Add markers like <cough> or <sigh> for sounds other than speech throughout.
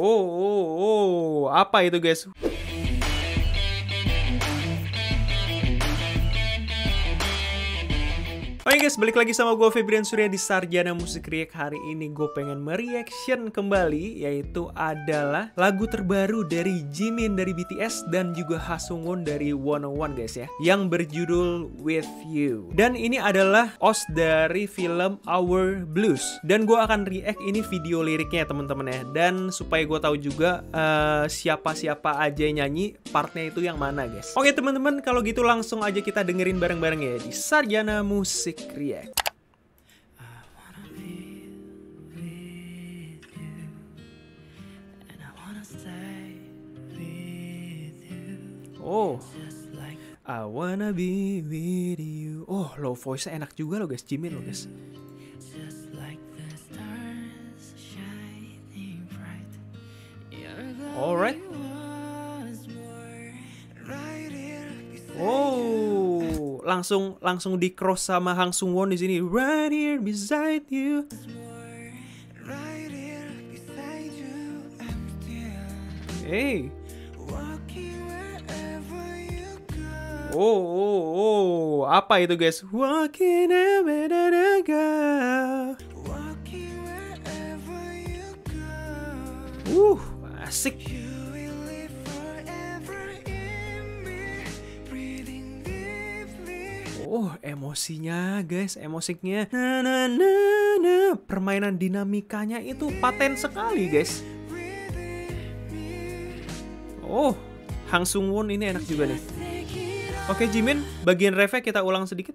Oh, oh, oh, apa itu guys? Oke guys, balik lagi sama gue Febrian Surya di Sarjana Musik React. Hari ini gue pengen mereaction kembali Yaitu adalah lagu terbaru dari Jimin dari BTS Dan juga Ha Sung-won dari 101 guys ya Yang berjudul With You. Dan ini adalah OS dari film Our Blues. Dan gue akan react ini video liriknya teman-teman ya. Dan supaya gue tahu juga uh, siapa-siapa aja yang nyanyi partnya itu yang mana guys. Oke teman-teman kalau gitu langsung aja kita dengerin bareng-bareng ya di Sarjana Musik React. Oh, I wanna be with you. Oh, low voice enak juga loh guys, Jimin loh guys. Langsung langsung di cross sama Hang Sung Won di sini. Right here beside you. Hey. Oh, oh, oh, apa itu guys? Walking wherever you go. Uh, asik. Emosinya guys, emosinya. Nah, nah, nah, nah. Permainan dinamikanya itu paten sekali guys. Oh, Hang Sung Won ini enak juga nih. Oke Jimin, bagian refnya kita ulang sedikit.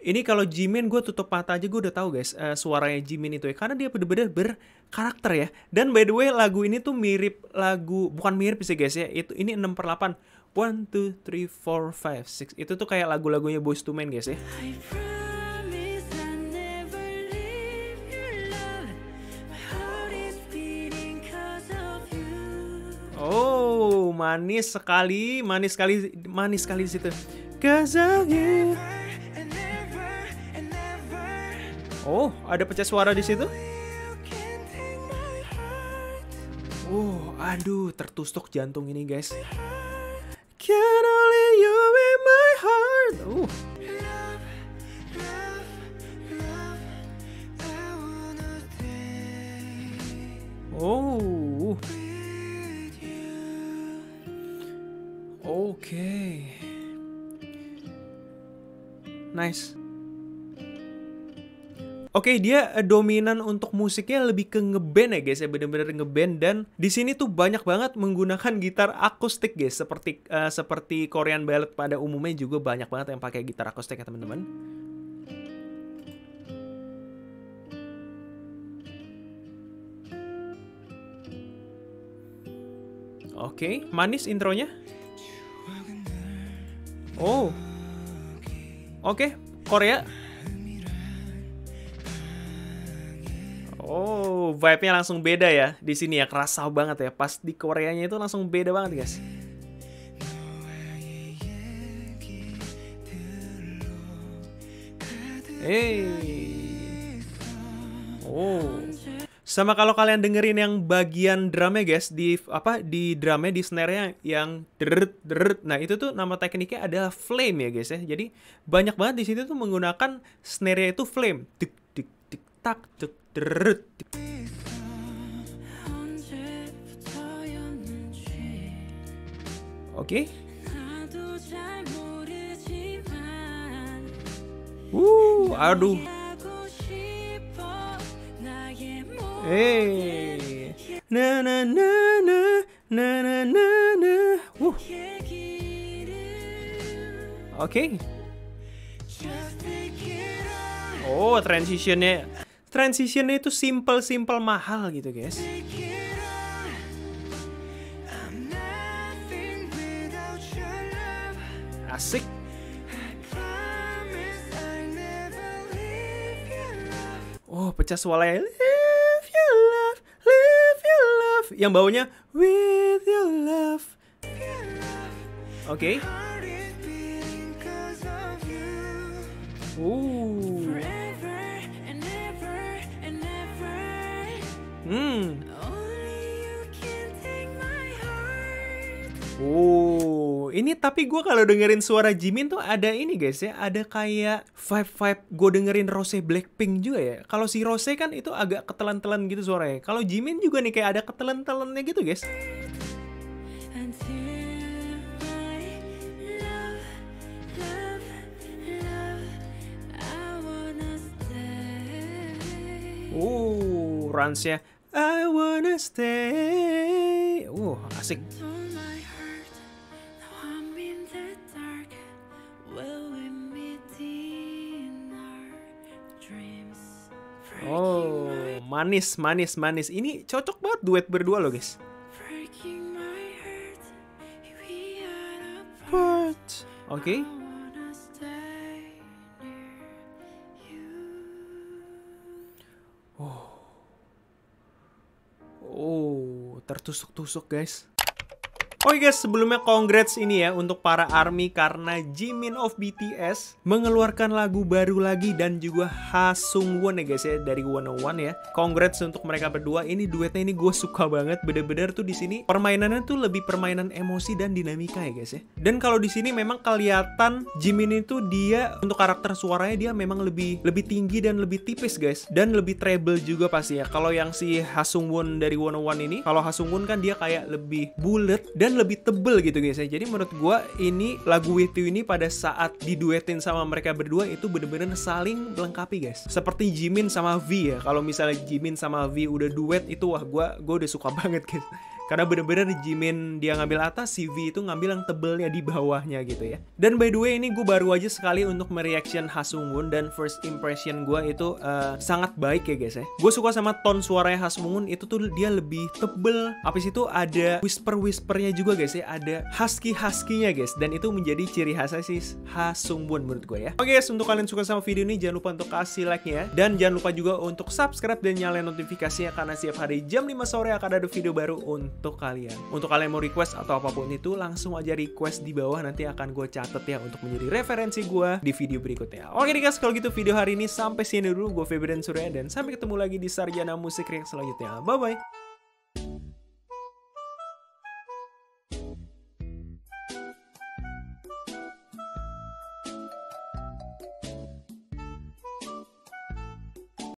Ini kalau Jimin gue tutup mata aja gue udah tahu guys uh, suaranya Jimin itu ya karena dia bener-bener berkarakter ya. Dan by the way lagu ini tuh mirip lagu bukan mirip sih guys ya. Itu ini 6 per 8. 1 2 3 4 5 6. Itu tuh kayak lagu-lagunya Boyz II Men guys ya. Oh, manis sekali, manis sekali, manis sekali di situ. Cause of you. Oh, ada pecah suara di situ. Oh, aduh, tertusuk jantung ini, guys. Can only you in my heart. Uh. Oh. Oke. Okay. Nice. Oke, okay, dia dominan untuk musiknya lebih ke ngeband ya guys ya, bener-bener ngeband dan di sini tuh banyak banget menggunakan gitar akustik guys, seperti uh, seperti Korean ballad pada umumnya juga banyak banget yang pakai gitar akustik ya teman-teman. Oke, okay, manis intronya. Oh. Oke, okay, Korea Oh, vibe-nya langsung beda ya di sini ya, kerasa banget ya. Pas di Koreanya itu langsung beda banget, guys. Hey. Oh. Sama kalau kalian dengerin yang bagian drumnya guys di apa di drumnya di snare-nya yang deret deret. Nah, itu tuh nama tekniknya adalah flame ya guys ya. Jadi banyak banget di situ tuh menggunakan snare-nya itu flame. Dik dik dik tak deret. Oke. Okay. Uh, aduh. Hey. Na na na na na na na na. Uh. Oke. Okay. Oh, transitionnya transitionnya itu simple-simple mahal gitu guys. Asik. Oh, pecah suaranya. Live your love, live your love. Yang baunya with your love. Oke. Okay. Uh. Hmm. Oh, ini tapi gue kalau dengerin suara Jimin tuh ada ini guys ya, ada kayak vibe-vibe gue dengerin Rose Blackpink juga ya. Kalau si Rose kan itu agak ketelan-telan gitu suaranya. Kalau Jimin juga nih kayak ada ketelan-telannya gitu guys. Love, love, love, I wanna stay. Oh. Uh, asik. Oh, manis, manis, manis. Ini cocok banget duet berdua loh guys. oke. Tertusuk-tusuk guys. Oke guys, sebelumnya congrats ini ya untuk para ARMY karena Jimin of BTS mengeluarkan lagu baru lagi dan juga Ha Sungwon ya guys ya dari 101 ya. Congrats untuk mereka berdua. Ini duetnya ini gue suka banget. Bener-bener tuh di sini permainannya tuh lebih permainan emosi dan dinamika ya guys ya. Dan kalau di sini memang kelihatan Jimin itu dia untuk karakter suaranya dia memang lebih lebih tinggi dan lebih tipis guys dan lebih treble juga pasti ya. Kalau yang si Ha Sungwon dari 101 ini, kalau Ha Sungwon kan dia kayak lebih bulat dan lebih tebel gitu guys ya. Jadi menurut gua ini lagu With You ini pada saat diduetin sama mereka berdua itu bener-bener saling melengkapi guys. Seperti Jimin sama V ya. Kalau misalnya Jimin sama V udah duet itu wah gua gua udah suka <laughs> banget guys. Karena bener-bener Jimin dia ngambil atas, si V itu ngambil yang tebelnya di bawahnya gitu ya. Dan by the way ini gue baru aja sekali untuk mereaction Ha Sungwoon dan first impression gue itu eh, sangat baik ya guys ya. Gue suka sama tone suaranya Ha Sungwoon itu tuh dia lebih tebel. Habis itu ada whisper-whispernya juga guys ya. Ada husky-husky-nya guys. Dan itu menjadi ciri khasnya si Ha Sungwoon menurut gue ya. Oke guys, untuk kalian suka sama video ini jangan lupa untuk kasih like-nya. Dan jangan lupa juga untuk subscribe dan nyalain notifikasinya karena setiap hari jam 5 sore akan ada video baru untuk kalian. Untuk kalian mau request atau apa pun itu langsung aja request di bawah nanti akan gue catet ya untuk menjadi referensi gue di video berikutnya. Oke nih guys, kalau gitu video hari ini sampai sini dulu. Gue Febrian Surya dan sampai ketemu lagi di Sarjana Musik yang selanjutnya. Bye bye.